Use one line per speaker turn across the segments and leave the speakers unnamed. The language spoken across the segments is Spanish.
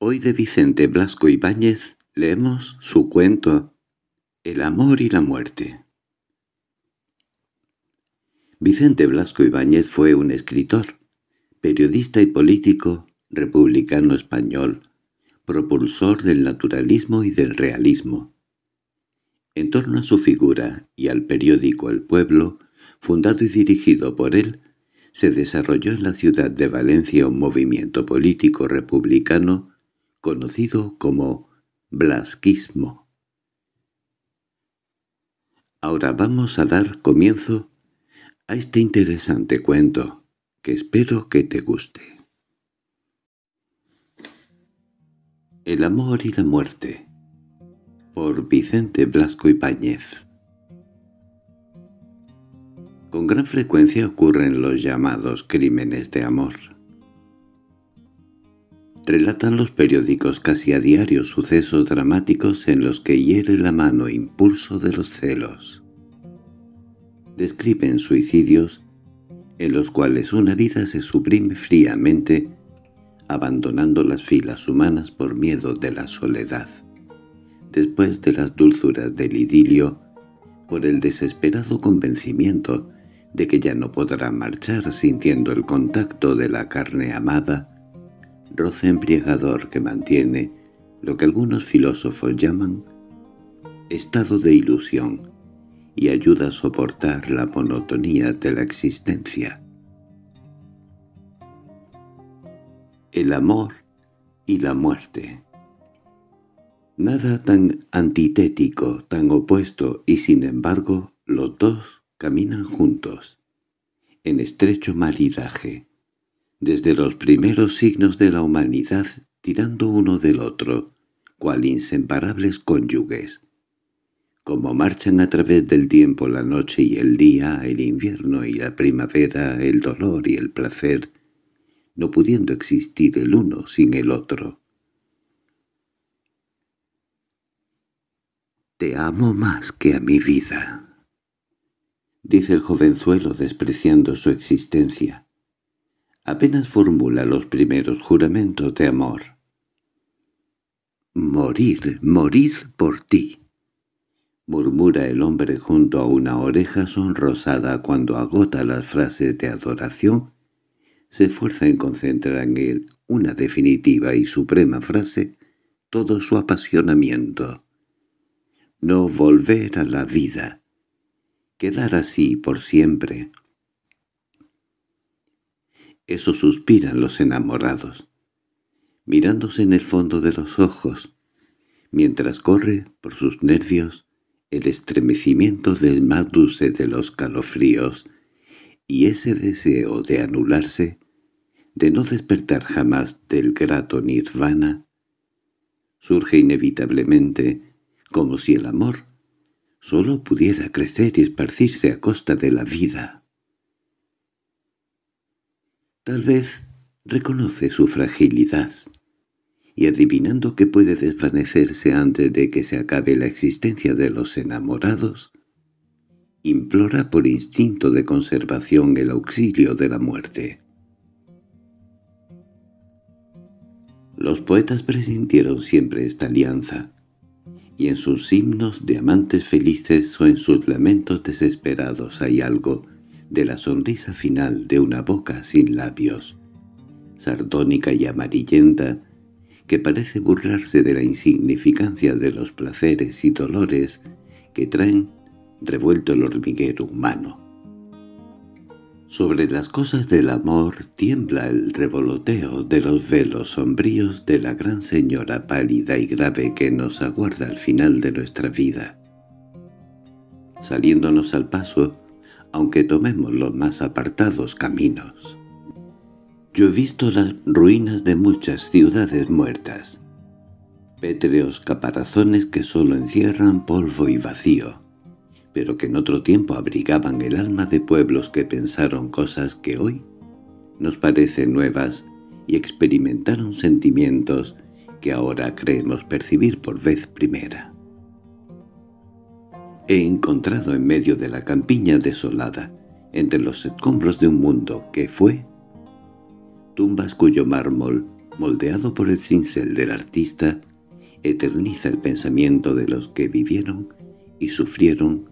Hoy de Vicente Blasco Ibáñez leemos su cuento El amor y la muerte. Vicente Blasco Ibáñez fue un escritor, periodista y político republicano español, propulsor del naturalismo y del realismo. En torno a su figura y al periódico El Pueblo, fundado y dirigido por él, se desarrolló en la ciudad de Valencia un movimiento político republicano conocido como blasquismo. Ahora vamos a dar comienzo a este interesante cuento, que espero que te guste. El amor y la muerte por Vicente Blasco Ibáñez Con gran frecuencia ocurren los llamados crímenes de amor. Relatan los periódicos casi a diario sucesos dramáticos en los que hiere la mano impulso de los celos. Describen suicidios en los cuales una vida se suprime fríamente, abandonando las filas humanas por miedo de la soledad. Después de las dulzuras del idilio, por el desesperado convencimiento de que ya no podrá marchar sintiendo el contacto de la carne amada, roce embriagador que mantiene lo que algunos filósofos llaman estado de ilusión y ayuda a soportar la monotonía de la existencia. El amor y la muerte Nada tan antitético, tan opuesto, y sin embargo los dos caminan juntos, en estrecho maridaje, desde los primeros signos de la humanidad tirando uno del otro, cual inseparables cónyuges. Como marchan a través del tiempo la noche y el día, el invierno y la primavera, el dolor y el placer, no pudiendo existir el uno sin el otro. «Te amo más que a mi vida», dice el jovenzuelo despreciando su existencia apenas formula los primeros juramentos de amor. «Morir, morir por ti», murmura el hombre junto a una oreja sonrosada cuando agota las frases de adoración, se esfuerza en concentrar en él una definitiva y suprema frase, todo su apasionamiento. No volver a la vida. Quedar así por siempre. Eso suspiran los enamorados, mirándose en el fondo de los ojos, mientras corre por sus nervios el estremecimiento del más dulce de los calofríos y ese deseo de anularse, de no despertar jamás del grato nirvana, surge inevitablemente como si el amor sólo pudiera crecer y esparcirse a costa de la vida. Tal vez reconoce su fragilidad, y adivinando que puede desvanecerse antes de que se acabe la existencia de los enamorados, implora por instinto de conservación el auxilio de la muerte. Los poetas presintieron siempre esta alianza, y en sus himnos de amantes felices o en sus lamentos desesperados hay algo de la sonrisa final de una boca sin labios, sardónica y amarillenta, que parece burlarse de la insignificancia de los placeres y dolores que traen revuelto el hormiguero humano. Sobre las cosas del amor tiembla el revoloteo de los velos sombríos de la gran señora pálida y grave que nos aguarda al final de nuestra vida. Saliéndonos al paso, aunque tomemos los más apartados caminos. Yo he visto las ruinas de muchas ciudades muertas, pétreos caparazones que sólo encierran polvo y vacío, pero que en otro tiempo abrigaban el alma de pueblos que pensaron cosas que hoy nos parecen nuevas y experimentaron sentimientos que ahora creemos percibir por vez primera he encontrado en medio de la campiña desolada, entre los escombros de un mundo que fue, tumbas cuyo mármol moldeado por el cincel del artista, eterniza el pensamiento de los que vivieron y sufrieron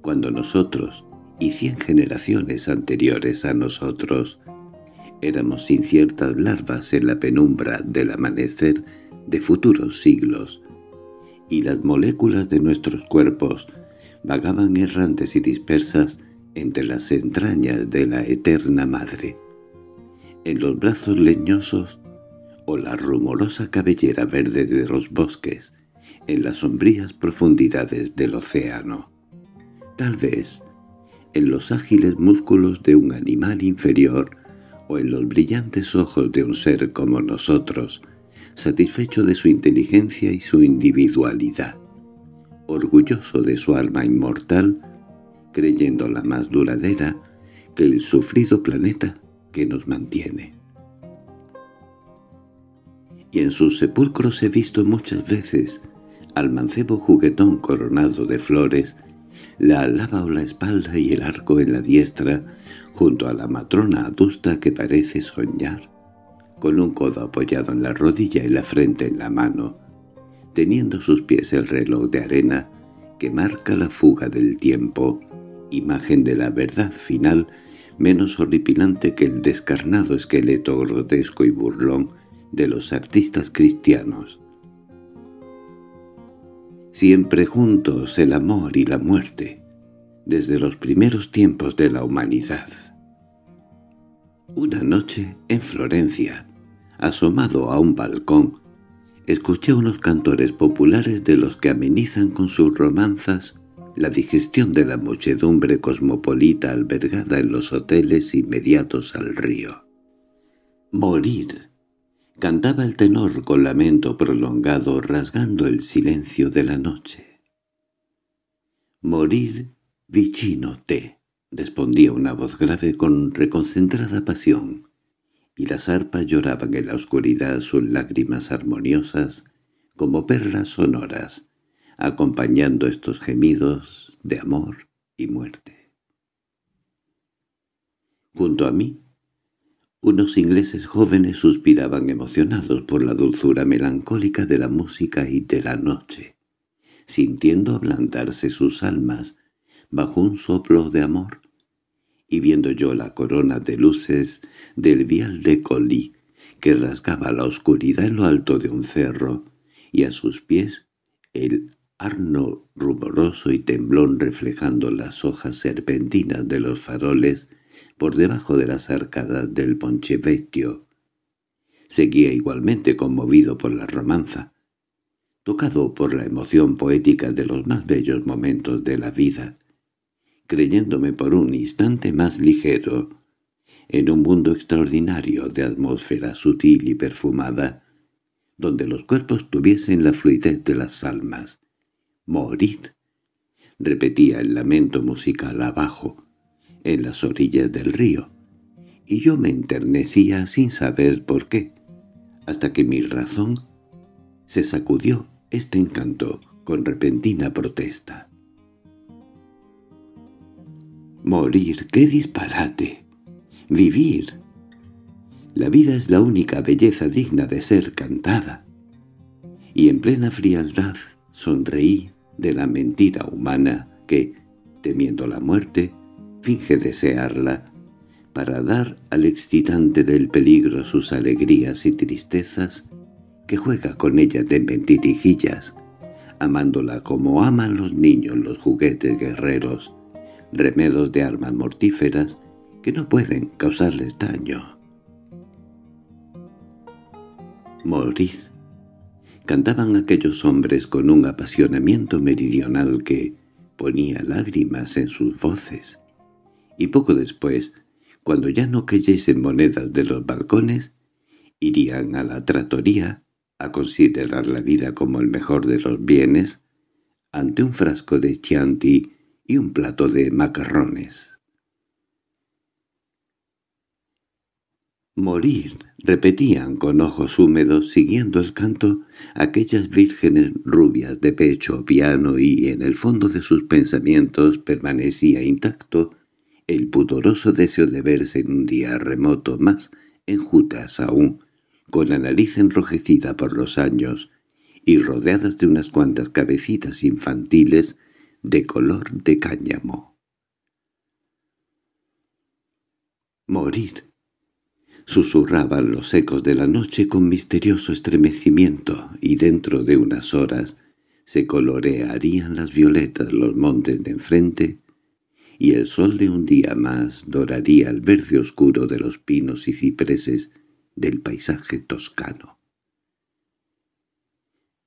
cuando nosotros, y cien generaciones anteriores a nosotros, éramos inciertas larvas en la penumbra del amanecer de futuros siglos, y las moléculas de nuestros cuerpos vagaban errantes y dispersas entre las entrañas de la eterna madre, en los brazos leñosos o la rumorosa cabellera verde de los bosques, en las sombrías profundidades del océano. Tal vez en los ágiles músculos de un animal inferior o en los brillantes ojos de un ser como nosotros, satisfecho de su inteligencia y su individualidad, orgulloso de su alma inmortal, creyendo la más duradera que el sufrido planeta que nos mantiene. Y en sus sepulcros he visto muchas veces al mancebo juguetón coronado de flores, la alaba o la espalda y el arco en la diestra, junto a la matrona adusta que parece soñar, con un codo apoyado en la rodilla y la frente en la mano, teniendo sus pies el reloj de arena que marca la fuga del tiempo, imagen de la verdad final menos horripilante que el descarnado esqueleto grotesco y burlón de los artistas cristianos. Siempre juntos el amor y la muerte, desde los primeros tiempos de la humanidad. Una noche, en Florencia, asomado a un balcón, escuché unos cantores populares de los que amenizan con sus romanzas la digestión de la muchedumbre cosmopolita albergada en los hoteles inmediatos al río. Morir. Cantaba el tenor con lamento prolongado rasgando el silencio de la noche. Morir vicino te, respondía una voz grave con reconcentrada pasión, y las arpas lloraban en la oscuridad sus lágrimas armoniosas como perlas sonoras, acompañando estos gemidos de amor y muerte. Junto a mí, unos ingleses jóvenes suspiraban emocionados por la dulzura melancólica de la música y de la noche, sintiendo ablandarse sus almas bajo un soplo de amor, y viendo yo la corona de luces del vial de Colí que rasgaba la oscuridad en lo alto de un cerro, y a sus pies el arno rumoroso y temblón reflejando las hojas serpentinas de los faroles por debajo de las arcadas del Ponchevecchio. Seguía igualmente conmovido por la romanza, tocado por la emoción poética de los más bellos momentos de la vida, creyéndome por un instante más ligero, en un mundo extraordinario de atmósfera sutil y perfumada, donde los cuerpos tuviesen la fluidez de las almas, «Morid», repetía el lamento musical abajo, en las orillas del río, y yo me enternecía sin saber por qué, hasta que mi razón se sacudió este encanto con repentina protesta. «Morir, qué disparate. Vivir. La vida es la única belleza digna de ser cantada». Y en plena frialdad sonreí de la mentira humana que, temiendo la muerte, finge desearla, para dar al excitante del peligro sus alegrías y tristezas, que juega con ella de mentirijillas, amándola como aman los niños los juguetes guerreros, remedos de armas mortíferas que no pueden causarles daño. Morir cantaban aquellos hombres con un apasionamiento meridional que ponía lágrimas en sus voces. Y poco después, cuando ya no cayesen monedas de los balcones, irían a la tratoría a considerar la vida como el mejor de los bienes, ante un frasco de chianti y un plato de macarrones. «Morir», repetían con ojos húmedos, siguiendo el canto, aquellas vírgenes rubias de pecho piano y en el fondo de sus pensamientos permanecía intacto el pudoroso deseo de verse en un día remoto más enjutas aún, con la nariz enrojecida por los años y rodeadas de unas cuantas cabecitas infantiles de color de cáñamo. «Morir», susurraban los ecos de la noche con misterioso estremecimiento, y dentro de unas horas se colorearían las violetas los montes de enfrente, y el sol de un día más doraría el verde oscuro de los pinos y cipreses del paisaje toscano.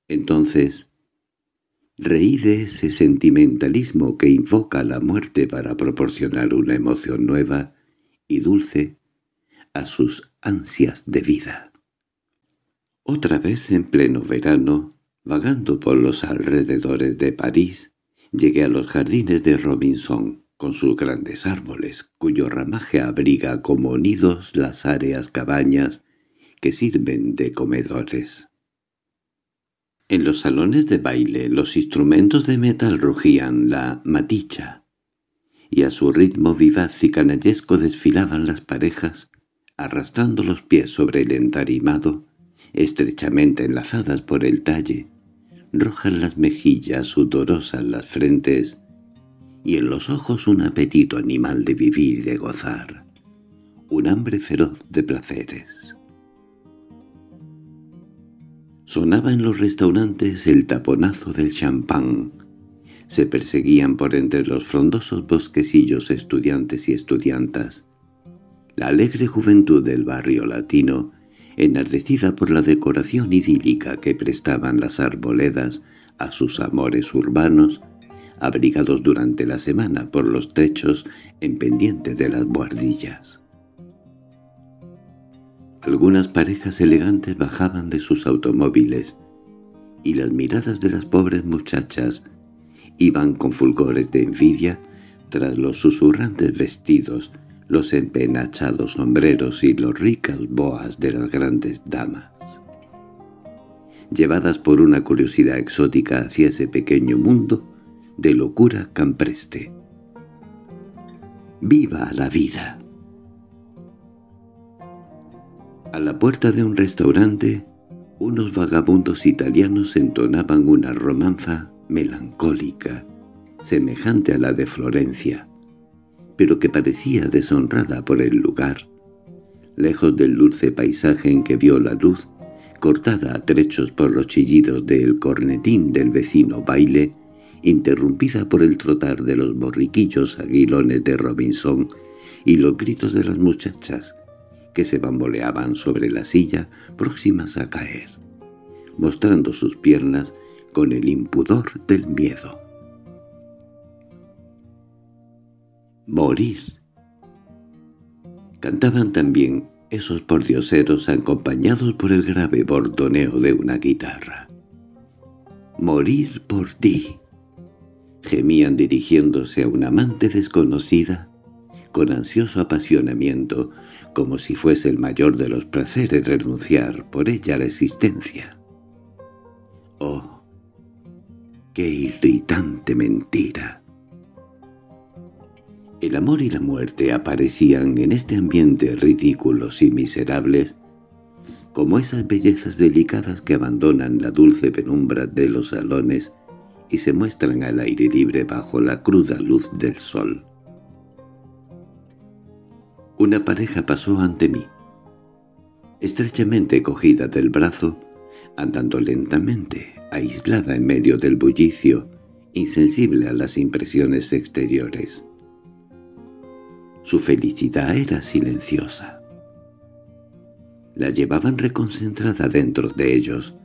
Entonces, reí de ese sentimentalismo que invoca la muerte para proporcionar una emoción nueva y dulce a sus ansias de vida. Otra vez en pleno verano, vagando por los alrededores de París, llegué a los jardines de Robinson, con sus grandes árboles, cuyo ramaje abriga como nidos las áreas cabañas que sirven de comedores. En los salones de baile los instrumentos de metal rugían la maticha, y a su ritmo vivaz y canallesco desfilaban las parejas, arrastrando los pies sobre el entarimado, estrechamente enlazadas por el talle, rojas las mejillas, sudorosas las frentes, y en los ojos un apetito animal de vivir y de gozar, un hambre feroz de placeres. Sonaba en los restaurantes el taponazo del champán. Se perseguían por entre los frondosos bosquecillos estudiantes y estudiantas. La alegre juventud del barrio latino, enardecida por la decoración idílica que prestaban las arboledas a sus amores urbanos, abrigados durante la semana por los techos en pendiente de las buhardillas. Algunas parejas elegantes bajaban de sus automóviles, y las miradas de las pobres muchachas iban con fulgores de envidia tras los susurrantes vestidos, los empenachados sombreros y los ricas boas de las grandes damas. Llevadas por una curiosidad exótica hacia ese pequeño mundo, de locura campreste. ¡Viva la vida! A la puerta de un restaurante, unos vagabundos italianos entonaban una romanza melancólica, semejante a la de Florencia, pero que parecía deshonrada por el lugar, lejos del dulce paisaje en que vio la luz, cortada a trechos por los chillidos del cornetín del vecino baile, interrumpida por el trotar de los borriquillos aguilones de Robinson y los gritos de las muchachas, que se bamboleaban sobre la silla próximas a caer, mostrando sus piernas con el impudor del miedo. Morir. Cantaban también esos pordioseros acompañados por el grave bordoneo de una guitarra. «Morir por ti», gemían dirigiéndose a una amante desconocida, con ansioso apasionamiento, como si fuese el mayor de los placeres renunciar por ella a la existencia. ¡Oh! ¡Qué irritante mentira! El amor y la muerte aparecían en este ambiente ridículos y miserables como esas bellezas delicadas que abandonan la dulce penumbra de los salones y se muestran al aire libre bajo la cruda luz del sol. Una pareja pasó ante mí. Estrechamente cogida del brazo, andando lentamente, aislada en medio del bullicio, insensible a las impresiones exteriores. Su felicidad era silenciosa. La llevaban reconcentrada dentro de ellos,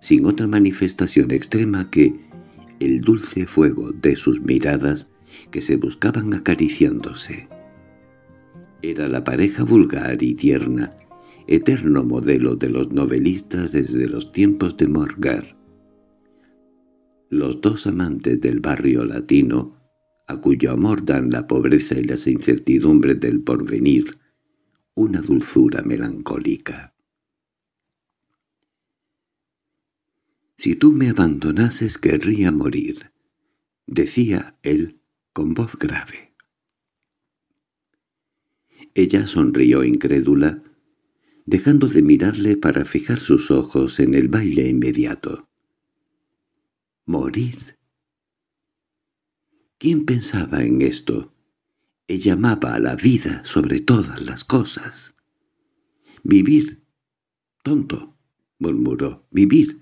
sin otra manifestación extrema que el dulce fuego de sus miradas que se buscaban acariciándose. Era la pareja vulgar y tierna, eterno modelo de los novelistas desde los tiempos de Morgar. Los dos amantes del barrio latino, a cuyo amor dan la pobreza y las incertidumbres del porvenir, una dulzura melancólica. «Si tú me abandonases querría morir», decía él con voz grave. Ella sonrió incrédula, dejando de mirarle para fijar sus ojos en el baile inmediato. «Morir». ¿Quién pensaba en esto? Ella amaba a la vida sobre todas las cosas. «Vivir. Tonto», murmuró. «Vivir.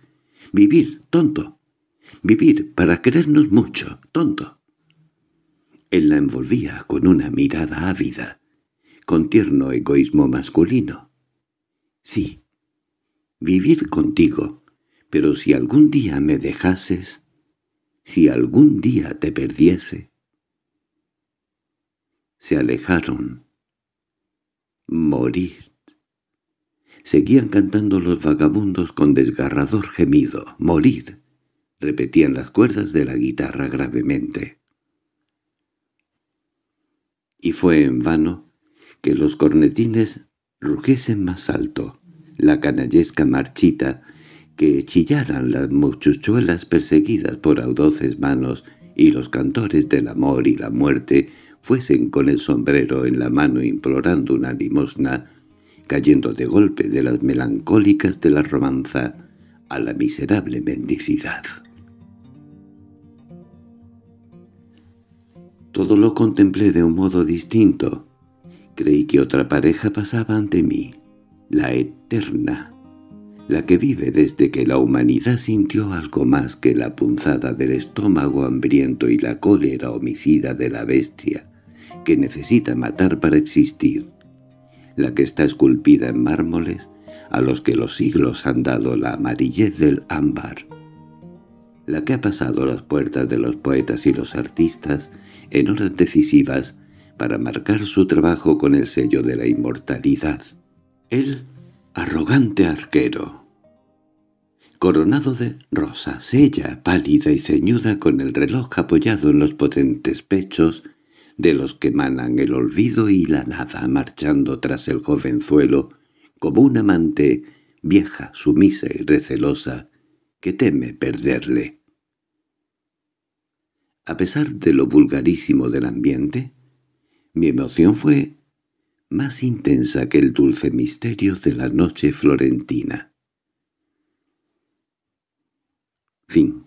Vivir, tonto. Vivir para querernos mucho, tonto». Él la envolvía con una mirada ávida, con tierno egoísmo masculino. «Sí, vivir contigo, pero si algún día me dejases, si algún día te perdiese». Se alejaron. Morir. Seguían cantando los vagabundos con desgarrador gemido. «Morir», repetían las cuerdas de la guitarra gravemente. Y fue en vano que los cornetines rugiesen más alto, la canallesca marchita, que chillaran las muchuchuelas perseguidas por audoces manos y los cantores del amor y la muerte fuesen con el sombrero en la mano implorando una limosna, cayendo de golpe de las melancólicas de la romanza a la miserable mendicidad. Todo lo contemplé de un modo distinto. Creí que otra pareja pasaba ante mí, la eterna, la que vive desde que la humanidad sintió algo más que la punzada del estómago hambriento y la cólera homicida de la bestia, que necesita matar para existir, la que está esculpida en mármoles a los que los siglos han dado la amarillez del ámbar, la que ha pasado las puertas de los poetas y los artistas en horas decisivas para marcar su trabajo con el sello de la inmortalidad. El arrogante arquero, coronado de rosa, sella, pálida y ceñuda con el reloj apoyado en los potentes pechos, de los que manan el olvido y la nada marchando tras el jovenzuelo, como un amante vieja, sumisa y recelosa, que teme perderle. A pesar de lo vulgarísimo del ambiente, mi emoción fue más intensa que el dulce misterio de la noche florentina. Fin